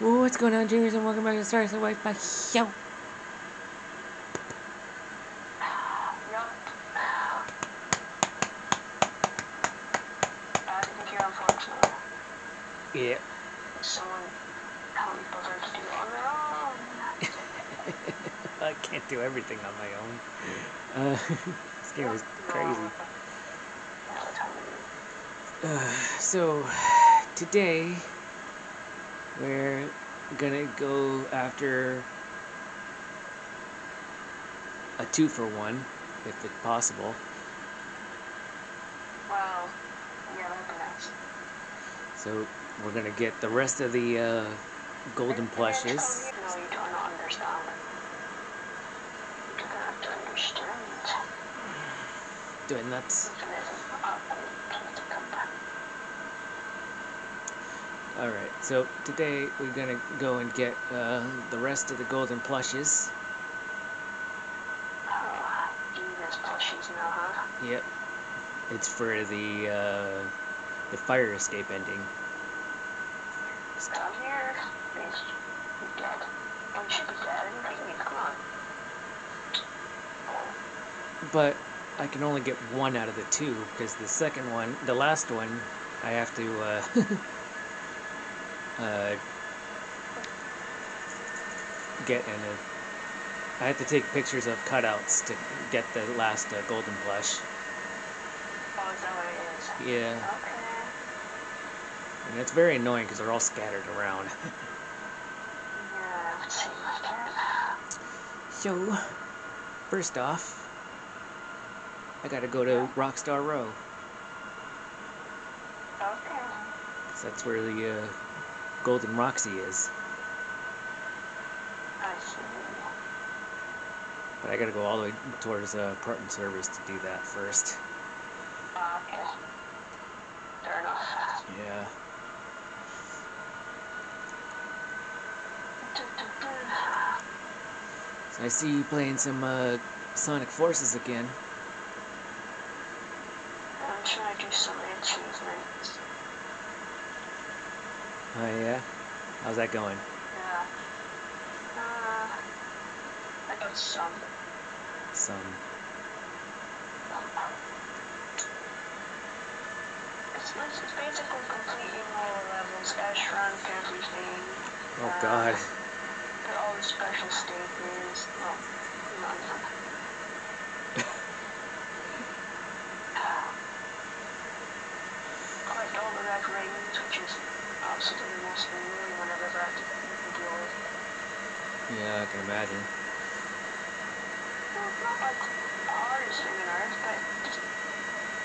Ooh, what's going on, Dreamers, and welcome back to Star X and White Fox Show. I think you're unfortunate. Yeah. Someone can't be to do it on their own. I can't do everything on my own. Uh, this game is crazy. Yeah, that's how we- Uh, so, today, we're gonna go after a two for one, if it's possible. Well, yeah, that'd be nice. So, we're gonna get the rest of the uh, golden plushes. No, you don't understand. Have to understand. Do it nuts. Mechanism up and to come back. Alright, so today we're gonna go and get uh, the rest of the golden plushes. Oh, Jesus plushies now, huh? Yep. It's for the uh, the fire escape ending. Down here, he's, he's dead. Oh, should be dead. What do you mean? Come on. But I can only get one out of the two because the second one, the last one, I have to uh, uh, get in a. I have to take pictures of cutouts to get the last uh, golden plush. Oh, is that what it is? Yeah, Okay. and it's very annoying because they're all scattered around. Yeah. So, first off, I gotta go to Rockstar Row. Okay. that's where the uh, Golden Roxy is. I. But I gotta go all the way towards uh, Parts and Service to do that first. Okay. Fair enough. Yeah. So I see you playing some uh, Sonic Forces again. I'm trying to do some achievements. Oh yeah? How's that going? Yeah. Uh, I got some. Some. It's, basically completing all the levels, rank, everything. Oh Uh, god. Got all the special stages. Well, none of them. Collect all the red rings, which is absolutely the most annoying one I've to deal with. Yeah, I can imagine. Well, it's not like the hardest thing but just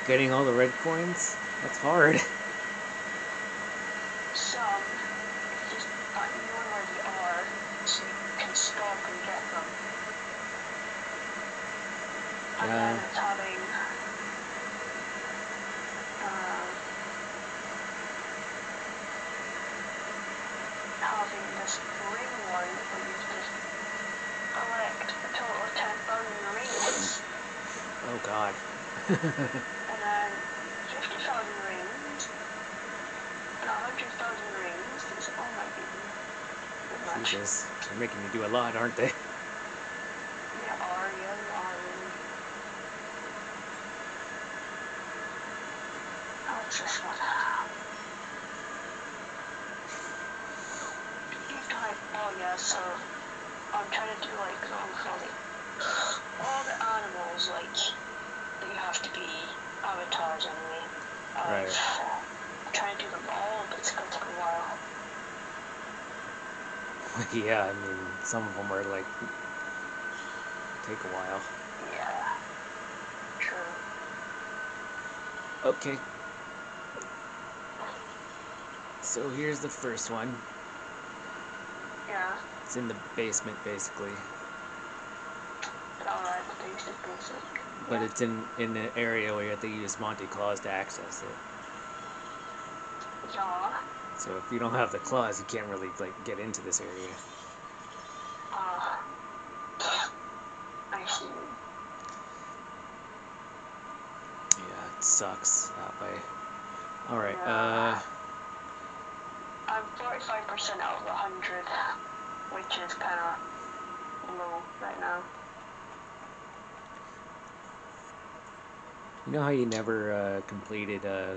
Getting all the red coins? That's hard. some, it's just not knowing where they are, so you can stop and get them. And then Yeah. it's having, um, having this ring one where you just collect a total of 10,000 rings, Oh god. And uh, 50,000 rings, and 100,000 rings. It's, my goodness. Jesus. They're making you do a lot, aren't they? Yeah, are you? Are you? What's this one? Deep dive. Oh yeah, so I'm trying to do like um really all the animals like that you have to be avatars anyway. Right. I'm uh, trying to do them all, but it's gonna take a while. yeah, I mean, some of them are like. take a while. Yeah. True. Okay. So here's the first one. Yeah. It's in the basement, basically. Alright, basic, basic. But it's in, in an area where you have to use Monty claws to access it. Yeah. So if you don't have the claws, you can't really like get into this area. Uh, I see. Yeah, it sucks that way. Alright, Yeah. uh I'm 45% out of 100, which is kind of low right now. You know how you never uh, completed uh,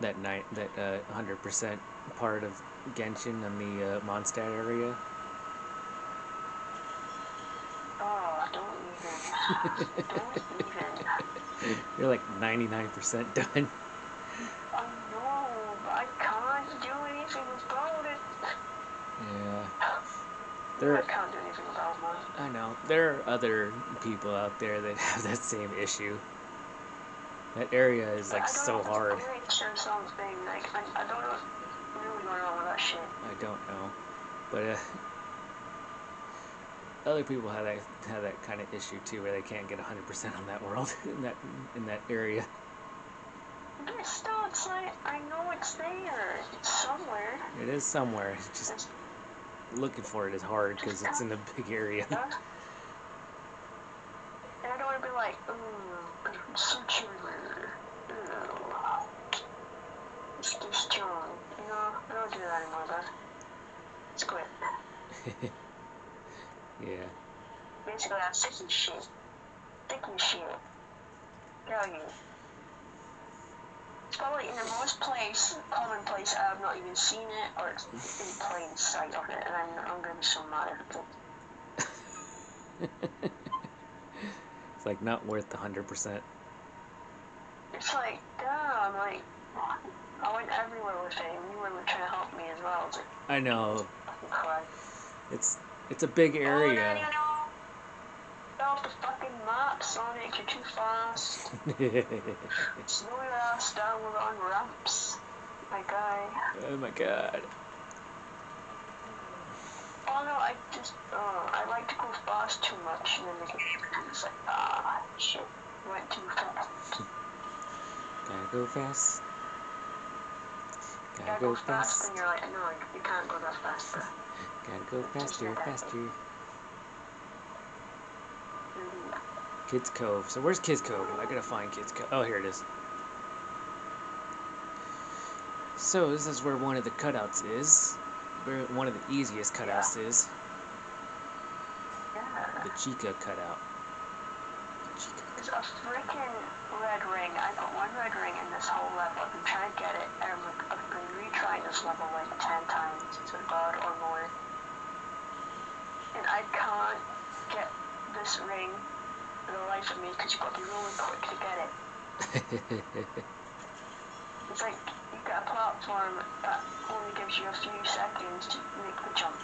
that night that uh, 100% part of Genshin on the uh, Mondstadt area? Oh, don't even. don't even. You're like 99% done. I know, but I can't do anything about it. Yeah. I There, can't do anything about mine. I know. There are other people out there that have that same issue. That area is like I so hard. a glitch or something. Like, I, I don't know what's really going on with that shit. I don't know, but uh, other people have that have that kind of issue too, where they can't get 100% on that world in that in that area. But still, it's like, I know it's there. It's somewhere. It is somewhere. It's just It's, looking for it is hard because it's in a big area. And I don't want to be like, ooh, searching. It's this John. You know, I don't do that anymore. It's quit. yeah. Basically, I'm sick of shit. Sick of shit. Tell you. Probably in the most place, common place I have not even seen it, or it's in plain sight of it, and I'm, I'm gonna be so mad at it. It's like not worth the 100%. It's like, damn, like, I went everywhere with it, and you were trying to help me as well. It's like, I know. It's it's a big Oh, area. Get off the fucking map, Sonic, you're too fast. Slow your ass down with on ramps, my guy. oh my god. Oh no, I just, uh, I like to go fast too much, and then they get it's like, ah, shit, went too fast. Gotta go fast. Gotta gotta go go fast, fast. and you're like, no, you can't go that fast. Gotta go faster, faster. Kids Cove. So where's Kids Cove? I gotta find Kids Cove. Oh, here it is. So this is where one of the cutouts is. Where one of the easiest cutouts is. Yeah. The Chica cutout. The Chica. There's a freaking red ring. I got one red ring in this whole level. I've been trying to get it, and I'm like, I've been retrying this level like 10 times to a God or more. And I can't get this ring for the life of me because you've got to be really quick to get it. It's like you've got a platform that only gives you a few seconds to make the jump.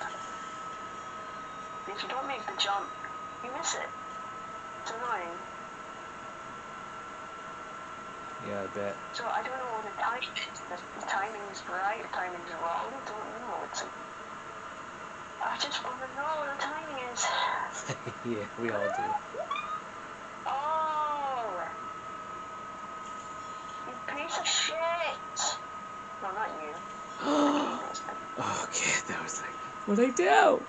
And if you don't make the jump, you miss it. It's annoying. yeah, I bet. So I don't know what the timing is. The timing is right, the timing is wrong. I don't know. It's like, I just want to know what the timing is. yeah, we all do. Oh! You piece of shit! No, not you. Okay, that was like, what'd I do?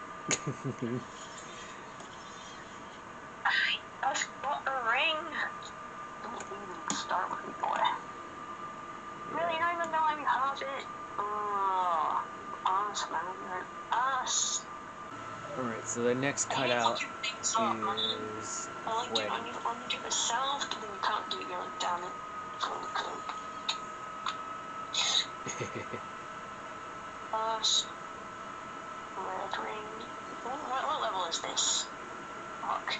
I just got the ring! Don't even start with me, boy. Really, you don't even know have it? Oh, ass, man. Ass. Alright, so the next cutout is. I like to, when I need, I do it myself, but then you can't do it, you're like, it. Us. Red ring. What, what, level is this? Fuck.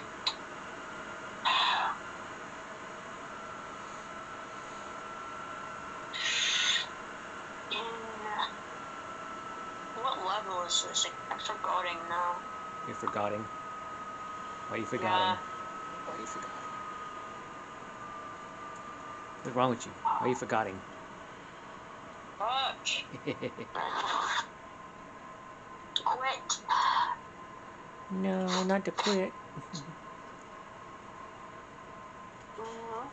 In. What level is this? I'm forgetting now. You're forgetting. Why you Yeah. forgetting? Why you forgetting? What's wrong with you? Why are you forgetting? Fuck. Quit. no, not to quit. Mhm.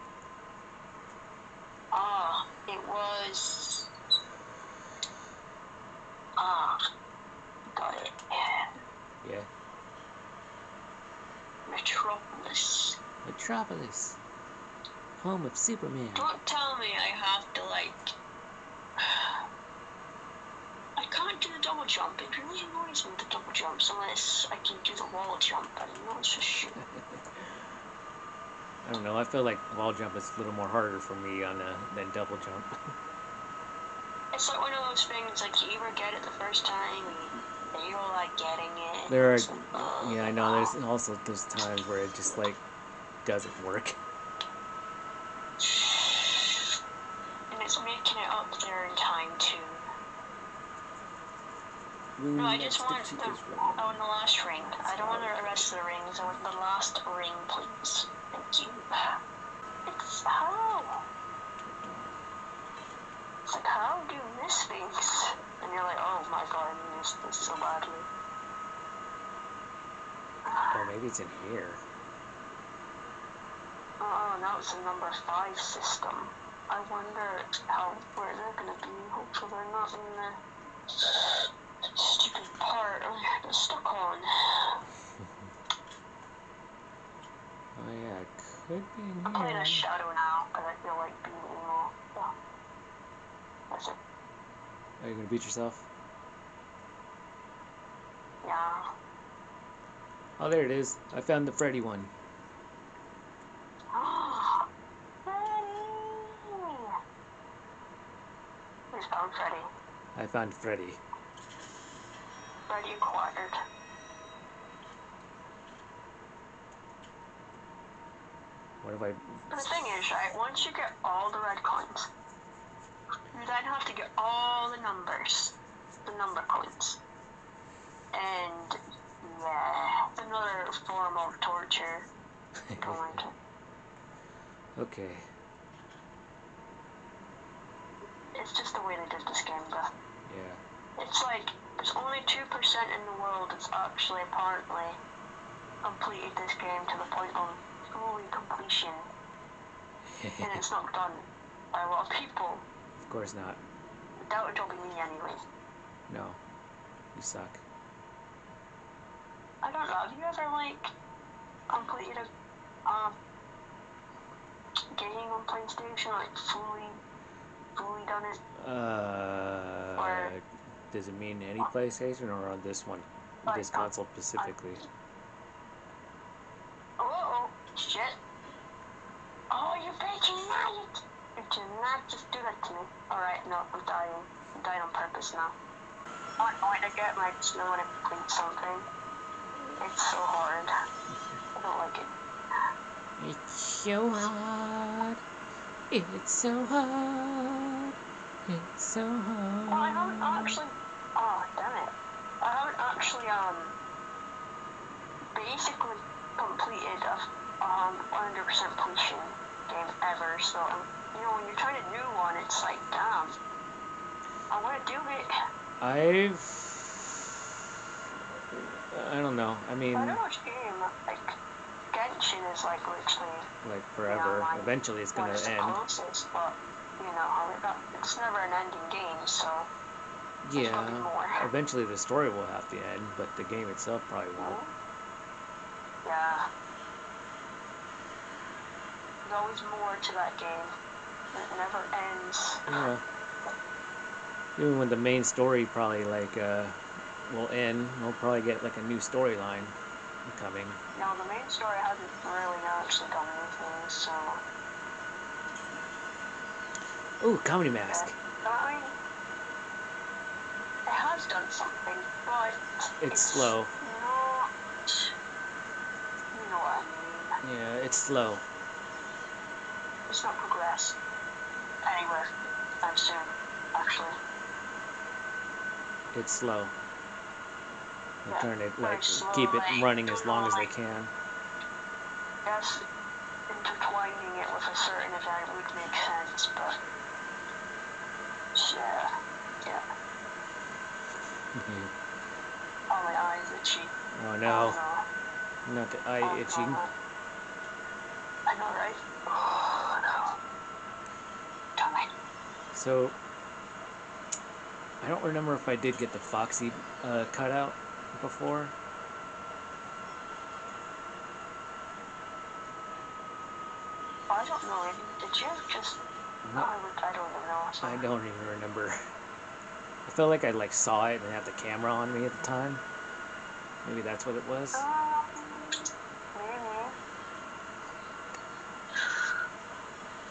Ah, it was. Ah, got it. Yeah. Metropolis. Metropolis. Home of Superman. Don't tell me I have to like can't do the double jump. It really annoys me, the double jumps, unless I can do the wall jump. I don't know, it's just shit. I don't know. I feel like wall jump is a little more harder for me on a, than double jump. It's like one of those things, like you either get it the first time, and you don't like getting it. There are, like, ugh. yeah, I know. There's also those times where it just like doesn't work. And it's making it up there in time too. Room No, I just want the, Chica's room. Oh, I want the last ring. I don't want the rest of the rings. I want the last ring, please. Thank you. It's how? It's like, how do you miss things? And you're like, oh my god, I missed this so badly. Oh, maybe it's in here. Oh, now it's the number five system. I wonder how where they're gonna be. Hopefully they're not in the stupid part they're stuck on. Oh yeah, it could be in I'm playing a shadow now because I feel like being emo. So that's it. Are you gonna beat yourself? Yeah. Oh, there it is. I found the Freddy one. Freddy! Who's found Freddy? I found Freddy. Freddy acquired. What if I? The thing is, right, once you get all the red coins, you then have to get all the numbers, the number coins. And yeah, it's another form of torture. Don't okay. It's just the way they did this game, but Yeah. It's like there's only two percent in the world that's actually apparently completed this game to the point of fully completion, and it's not done by a lot of people. of course not. That would be me anyway. No. You suck. I don't know. Have you ever like completed a um game on PlayStation, like fully, fully done it? Uh, Or- does it mean any PlayStation or on this one, Like, this console specifically? Oh, shit! Oh, you bitch! Not you did not just do that to me. All right, no, I'm dying. I'm dying on purpose now. I'm going to get my snow when I complete something. It's so hard. I don't like it. It's so hard. It's so hard. It's so Well, I haven't actually. Oh, damn it. I haven't actually, um, basically completed a um, 100% completion game ever. So, um, you know, when you're trying to do one, it's like, damn. I want to do it. I've. I don't know. I mean, I don't know which game. Like, Genshin is like literally like forever. mine Eventually, it's gonna end. closest, but, you know, how it got, it's never an ending game, so. there's gonna be Yeah. Eventually, the story will have to end, but the game itself probably won't. Yeah. There's always more to that game. It never ends. Yeah. Even when the main story probably like uh will end, we'll probably get like a new storyline coming. No, the main story hasn't really actually done anything, so. Ooh, comedy mask. I it has done something, but. It's slow. Not. You know I mean. Yeah, it's slow. It's not progressed. Anywhere. I'm soon, actually. It's slow. They're Yeah, trying to like slow, keep it like, running as long know, as they can. Yes, intertwining it with a certain event would make sense, but yeah, yeah. Oh, my eyes itchy. oh Oh, no, no. not the Oh, eye itching. no. I know, right? Oh no. Damn it. So I don't remember if I did get the Foxy uh, cutout before. I don't know. Did you just? No. I, would, I don't even know. So. I don't even remember. I felt like I like saw it and had the camera on me at the time. Maybe that's what it was. Um, maybe.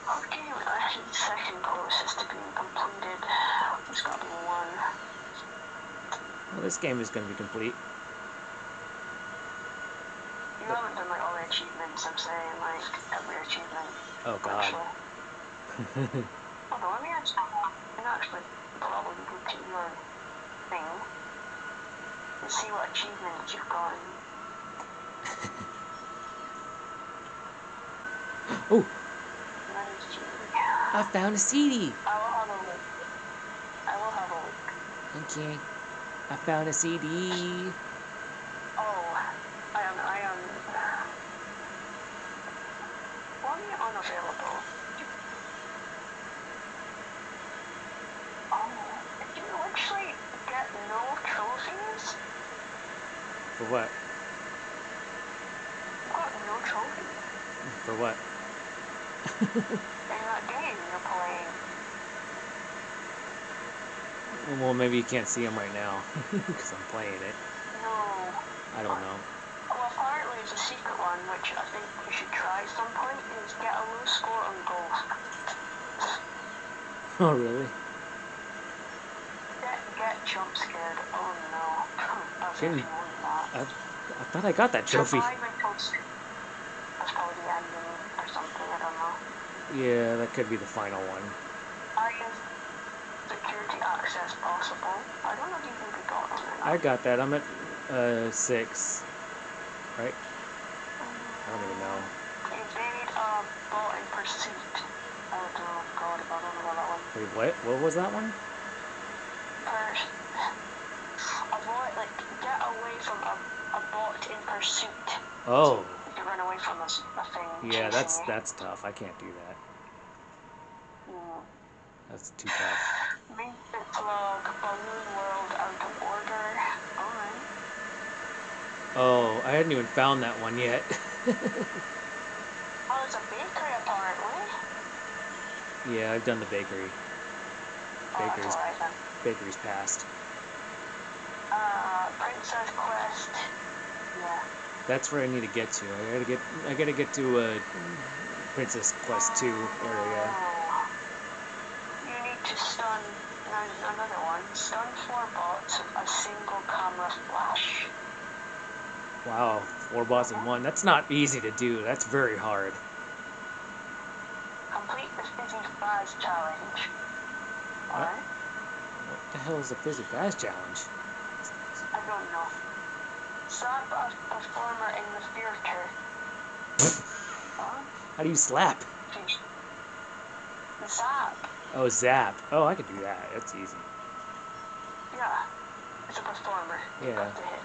Okay, actually second closest to being completed. There's be one. Well, this game is going to be complete. You haven't done like all the achievements, I'm saying, like every achievement. Oh God. Actually. Although let me actually, I can actually probably go to your thing and see what achievements you've gotten. oh. I found a CD. I will have a look. I will have a look. Okay. I found a CD. Oh, I am, I am. I unavailable? Oh, did you actually get no trophies? For what? You no trophies For what? in that game you're playing. Well, maybe you can't see them right now because I'm playing it. No. I don't know. Well, apparently it's a secret one, which I think you should try at some point, is get a low score on golf. Oh, really? Get, get jump scared. Oh no. That's I, I thought I got that trophy. Survive and post. That's probably the ending or something, I don't. Yeah, that could be the final one. I security access possible. I don't know if you think got on it. I got that. I'm at uh, six. Right? I don't even know. Evade a ball in pursuit. I. God, I don't know that one. Wait, what? What was that one? Pers- avoid, like, get away from a, a bot in pursuit. Oh, run away from a, a thing. yeah. That's you. that's tough. I can't do that. Mm. That's too tough. Maintenance log, balloon world out of order. Alright. Oh, I hadn't even found that one yet. Oh, there's a bakery apparently. yeah, I've done the bakery. Oh, Bakery's bakery's passed. Uh, Princess Quest. Yeah. That's where I need to get to. I gotta get. I gotta get to uh, Princess Quest Two area. Oh. You need to stun no, another one. Stun four bots with a single camera flash. Wow, four boss in one. That's not easy to do. That's very hard. Complete the Fizzy Faz challenge. What? Alright? What the hell is the Fizzy Faz challenge? I don't know. Slap a performer in the theater. Huh? How do you slap? Zap. Oh, zap. Oh, I could do that. That's easy. Yeah. It's a performer. Yeah. got to hit.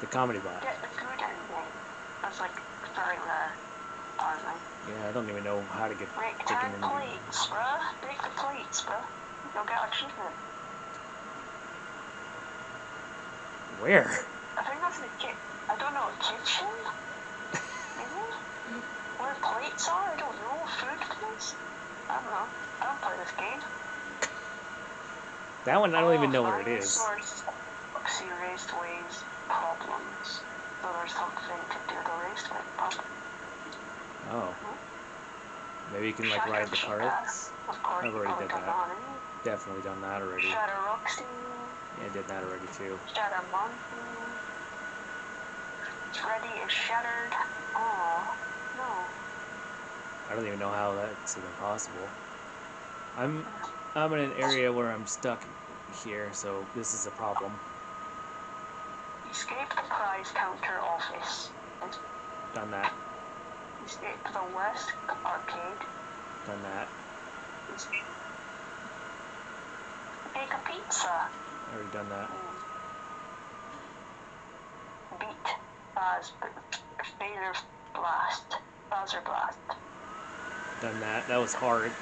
The comedy bot. Get the good ending. That's like very rare. Apparently. Yeah, I don't even know how to get Break chicken 10 in the plates, bruh. Break the plates, bruh. You'll get achievement. Where? I think that's in the ki- I don't know, kitchen? Maybe? Where plates are? I don't know. Food plates? I don't know. I don't play this game. That one I don't even Oh, know where it is. See problems. So there's something to do the problem. Oh. Maybe you can like ride the carts. Of course, I've already did done that. Definitely done that already. Shadow Roxy. Yeah, I did that already too. Shadow Monkey. Freddy is shattered. Oh, no. I don't even know how that's even possible. I'm I'm in an area where I'm stuck here, so this is a problem. Escape the prize counter office. Done that. Escape the West Arcade. Done that. Escape. Bake a pizza. Already done that. Beat Baz Fazer Blast. Bowser Blast. Done that. That was hard.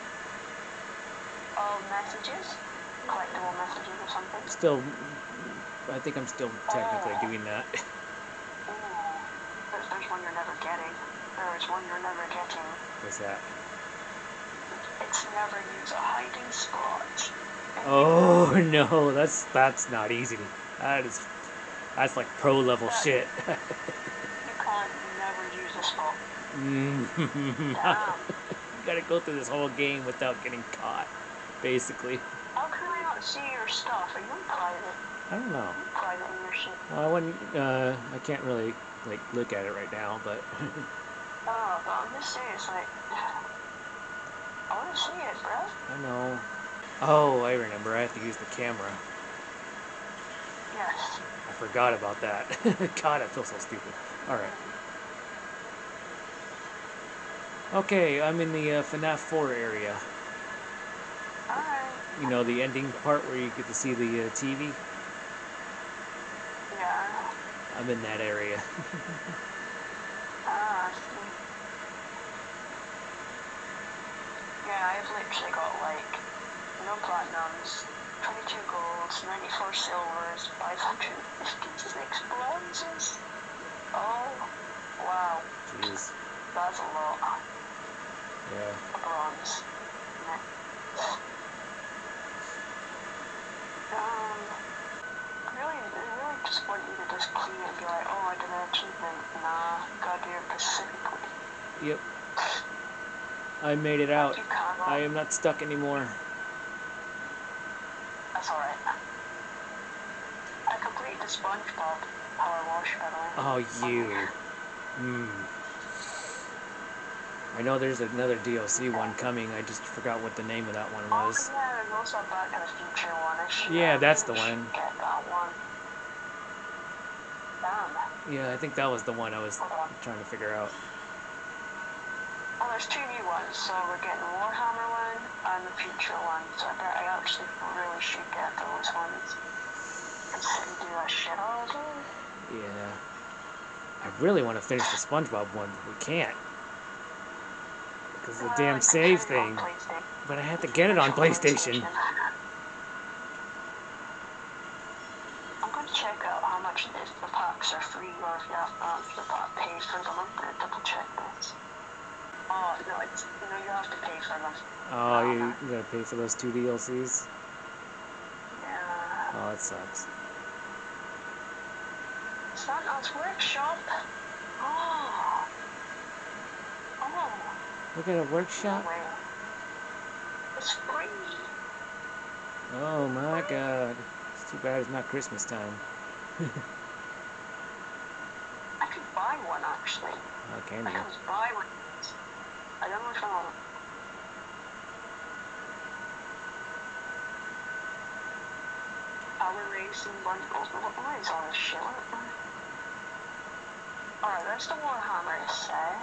All messages. Collectible messages or something. Still, I think I'm still technically doing that. Ooh. There's, there's one you're never getting. There's one you're never getting. What's that? It's never use a hiding spot. Oh no, that's that's not easy. That is that's like pro level shit. You can't never use a spot. Mm. You gotta go through this whole game without getting caught, basically. How can I not see your stuff? Are you private? I don't know. Private shit? Well, I wouldn't. Uh, I can't really like look at it right now, but Oh, I'm just saying, it's like, I want to see it, bro. I know. Oh, I remember. I have to use the camera. Yes. I forgot about that. God, I feel so stupid. All right. Okay, I'm in the uh, FNAF 4 area. Alright. You know, the ending part where you get to see the uh, TV. Yeah. I'm in that area. Ah, see. Yeah, I've literally got like no platinums, 22 golds, 94 silvers, 556 bronzes. Oh, wow, Jeez. that's a lot Yeah. bronze. Um, really, I really just want you to just clean it and be like, oh, I did an achievement. Nah, gotta do it specifically. Yep. I made it out. I am not stuck anymore. That's alright. I completed the SpongeBob power wash, by the way. Oh, you. Hmm. I know there's another DLC one coming. I just forgot what the name of that one was. yeah, there's also Back to the Future one. Yeah, that's the one. One. Yeah, I think that was the one I was trying to figure out. Well, there's two new ones, so we're getting Warhammer one and the Future one. So I bet I actually really should get those ones. Yeah. I really want to finish the SpongeBob one, but we can't. Because of the damn save play it on thing. But I have to get it on PlayStation. I'm going to check out how much it is. The packs are free or if you have um, the pack pay for them. I'm going to double check this. Oh, no, it's, no, you have to pay for them. Oh, you, you gotta pay for those two DLCs? Yeah. Oh, that sucks. Santa's Workshop. Oh. Oh. Look at a workshop. It's free. Oh my god. It's too bad it's not Christmas time. I could buy one actually. Oh, can I you? could buy one. I don't know if I'll. Power racing bundles. What, what is all this shit? What? There's the Warhammer set.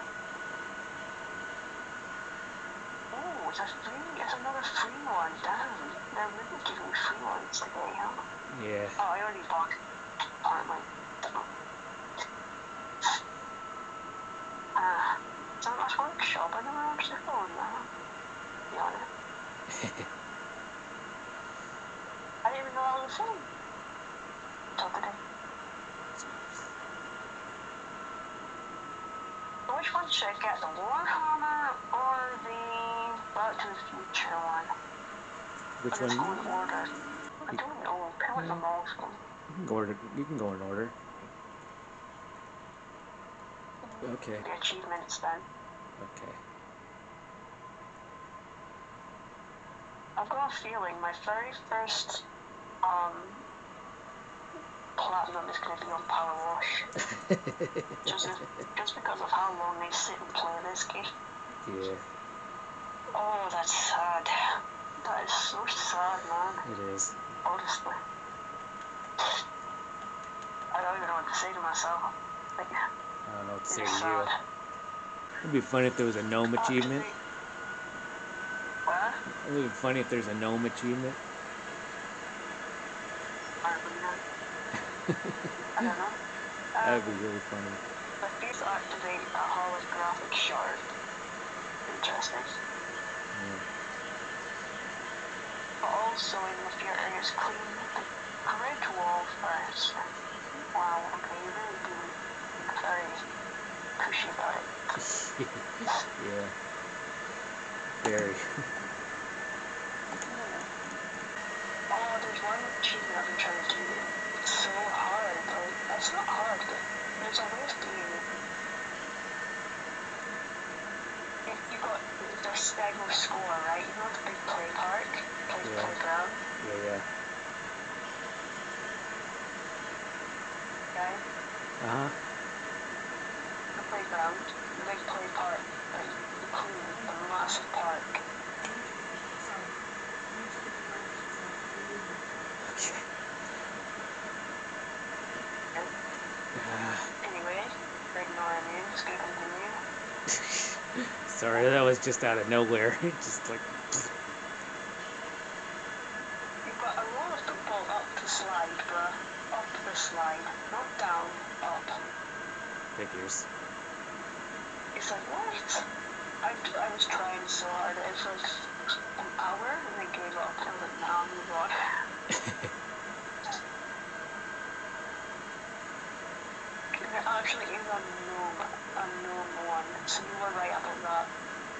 Oh, it's a free. It's another free one. Damn, they're really giving me free ones today, huh? Yeah. Oh, I already bought. Apparently. Ah, it's not much workshop. I never actually found that. To be honest. I didn't even know that was a thing. Until today. Which one should I get? The Warhammer or the to the Future one? Which Or just go in order? I don't know. Pick one of them. You can go order. You can go in order. Okay. The achievements then. Okay. I've got a feeling my very first um platinum is gonna be on Power Wash. just just because of how long they sit and play this game. yeah, Oh, that's sad. That is so sad, man. it is. Honestly. I don't even know what to say to myself. Like, I don't know what to say to you. It'd be funny if there was a gnome achievement. What? It would be funny if there's a gnome achievement. I don't know. I don't know. That'd be really funny. Uh, but these activate a uh, holographic shard. Interesting. Yeah. But also, in if your area is clean, the grid wall first. Wow, okay, you're really being very pushy about it. yeah. Very. Oh, one achievement I've been trying to do. It's so hard, but it's not hard, there's a way of doing it. If you got the stagger score, right? You know the big play park, play, Yeah. playground, Yeah, yeah. right? Uh huh. The playground, the big play park, like including the massive park. Okay. Yeah. Anyway, sorry, that was just out of nowhere. just like. You've got a roller football up the slide, bruh. Up the slide. Not down, up. Figures. It's like, what? I, I was trying so hard. It was like an hour and I gave up. I was like, nah, I'll move on. And it actually is a gnome, a gnome one. So you were right about that.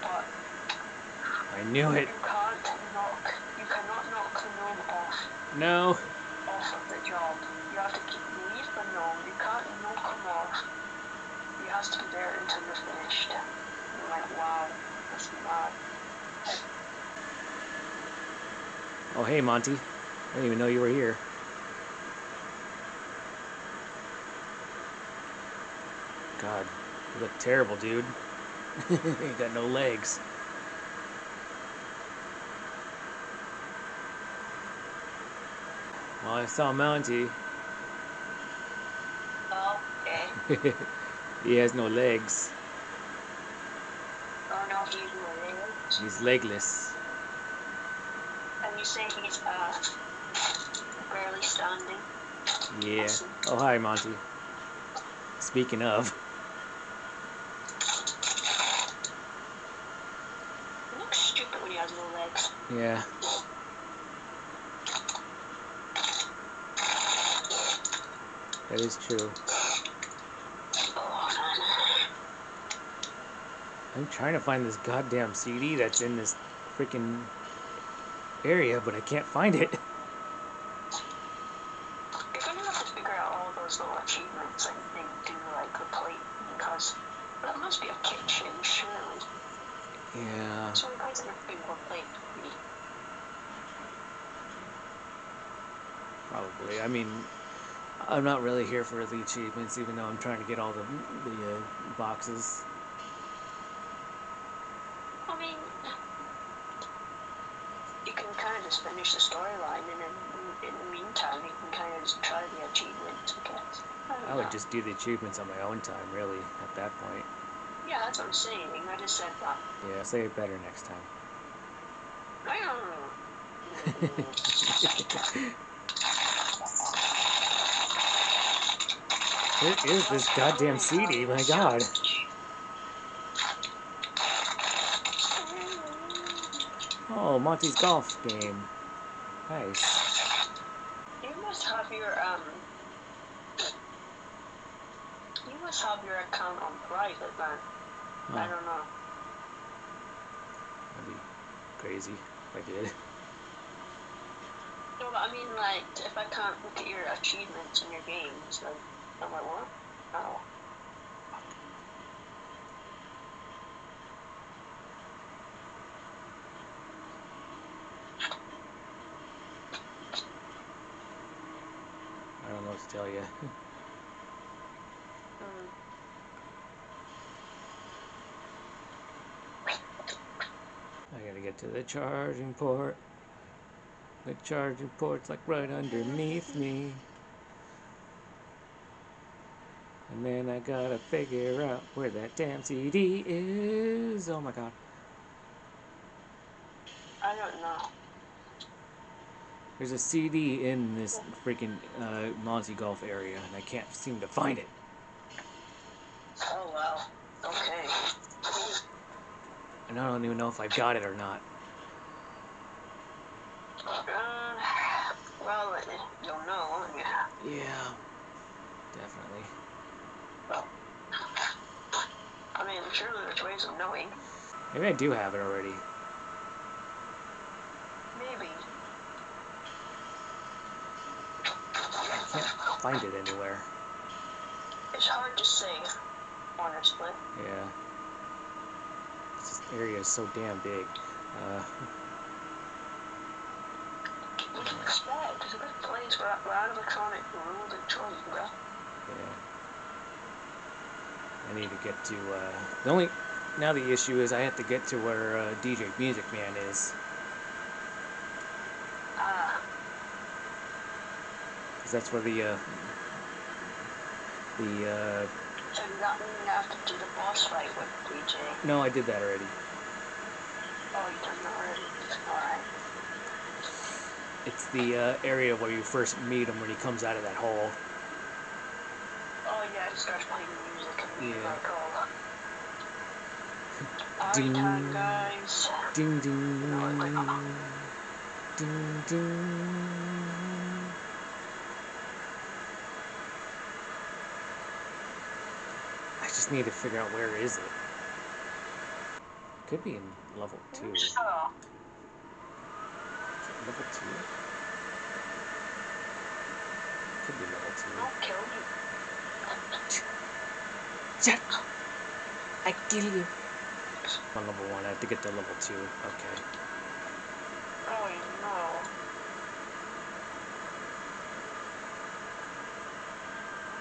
But I knew it. you can't knock, you cannot knock the gnome off. No. off of the job. You have to keep leave the gnome. You can't knock him off. He has to be there until you're finished. I'm like, wow, that's mad. Oh, hey, Monty. I didn't even know you were here. God, you look terrible, dude. you got no legs. Well, I saw Monty. Okay. he has no legs. Oh no, he's moving. He's legless. And you say he's uh barely standing. Yeah. Awesome. Oh, hi, Monty. Speaking of, He looks stupid when he has no legs. yeah. That is true. Oh man. I'm trying to find this goddamn CD that's in this freaking area, but I can't find it. You're gonna have to figure out all those little achievements and, and do like the plate because that must be a kitchen, surely. Yeah. So guys are one plate. Probably. I mean, I'm not really here for the achievements, even though I'm trying to get all the the uh, boxes. I mean, you can kind of just finish the storyline, and then in the meantime, you can kind of just try the achievements. I guess. I, don't I would know. just do the achievements on my own time, really, at that point. Yeah, that's what I'm saying. I just said that. Yeah, say it better next time. Where is this goddamn CD? My god. Oh, Monty's golf game. Nice. You must have your um. You must have your account on private, man. I don't know. that'd be crazy if I did. No, but I mean, like, if I can't look at your achievements in your games, like, I'm like, what? Oh. I don't know what to tell you. Mm. Get to the charging port. The charging port's like right underneath me. And then I gotta figure out where that damn CD is. Oh my god. I don't know. There's a CD in this freaking uh, Monty Golf area, and I can't seem to find it. Oh, wow. And I don't even know if I've got it or not. Uh, well, you'll know, won't you? Yeah, definitely. Well, I mean, surely there's ways of knowing. Maybe I do have it already. Maybe. I can't find it anywhere. It's hard to say, honestly. Yeah. Area is so damn big. Uh, What you expect? It's a big place where, where animatronic rule the joint, bro. yeah. I need to get to, uh, the only, now the issue is I have to get to where uh, DJ Music Man is. Ah, Because that's where the, uh, the, uh, so that mean you have to do the boss fight with DJ? no, I did that already. Oh, you done that already? Alright. It's the uh, area where you first meet him when he comes out of that hole. Oh yeah, it starts playing music and Yeah. like, oh. Ding. time, guys. Ding ding. Ding ding. Just need to figure out where is it. Could be in level two. So, level two? Could be level two. I'll kill you. Shut up. I kill you. On level one, I have to get to level two. Okay. Oh no.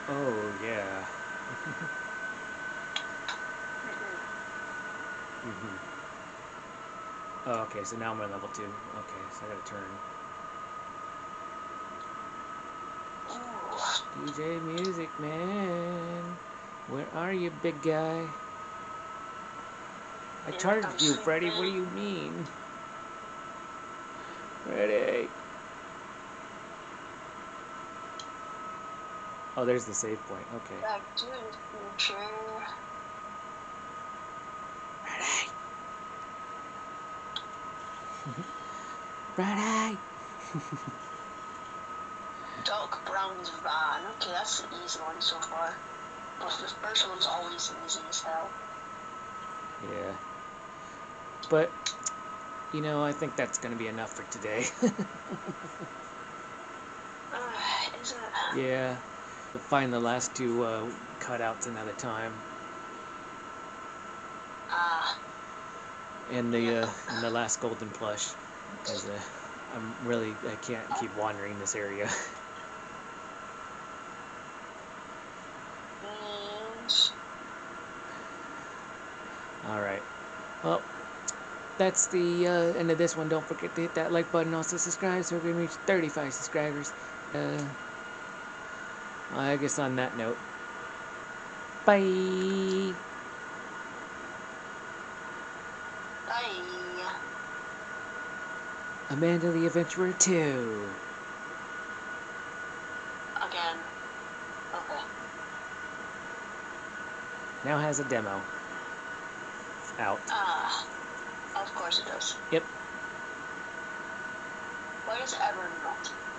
Oh yeah. Mm-mm. hmm Oh, okay, so now I'm on level two. Okay, so I gotta turn. DJ Music Man, where are you, big guy? I charged you, Freddy. What do you mean? Freddy. Oh, there's the save point. Okay. Back to the future. Freddy. Freddy. Doc Brown's van. Okay, that's the easy one so far. But the first one's always easy as hell. Yeah. But, you know, I think that's going to be enough for today. Uh, yeah. We'll find the last two uh, cutouts another time. Ah, And the, uh, and the last golden plush. Because uh, I'm really, I can't keep wandering this area. Alright. Well, that's the uh, end of this one. Don't forget to hit that like button. Also subscribe so we can reach 35 subscribers. Uh, I guess on that note. Bye. Amanda the Adventurer 2. Again. Okay. Now has a demo. Out. Ah, of course it does. Yep. Why does it ever not?